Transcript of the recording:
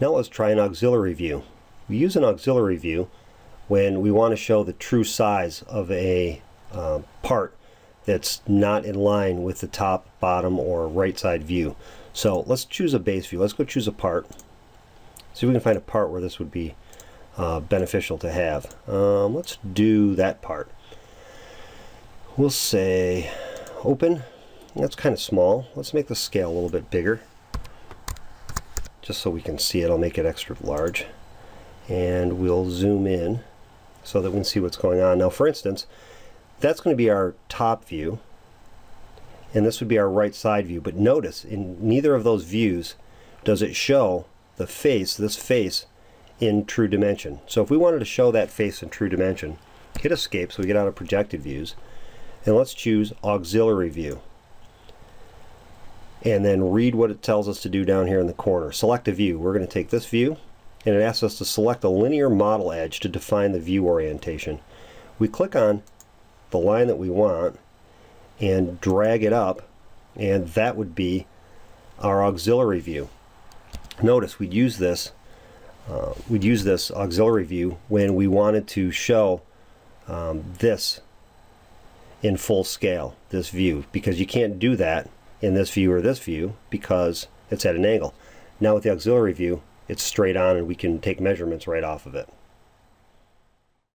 Now let's try an auxiliary view. We use an auxiliary view when we want to show the true size of a uh, part that's not in line with the top, bottom, or right side view. So let's choose a base view. Let's go choose a part. See if we can find a part where this would be uh, beneficial to have. Um, let's do that part. We'll say open. That's kind of small. Let's make the scale a little bit bigger. Just so we can see it, I'll make it extra large. And we'll zoom in so that we can see what's going on. Now for instance, that's going to be our top view and this would be our right side view but notice in neither of those views does it show the face this face in true dimension so if we wanted to show that face in true dimension hit escape so we get out of projected views and let's choose auxiliary view and then read what it tells us to do down here in the corner. Select a view. We're going to take this view and it asks us to select a linear model edge to define the view orientation. We click on the line that we want and drag it up and that would be our auxiliary view. Notice we'd use this uh, we'd use this auxiliary view when we wanted to show um, this in full scale, this view, because you can't do that in this view or this view because it's at an angle. Now with the auxiliary view, it's straight on and we can take measurements right off of it.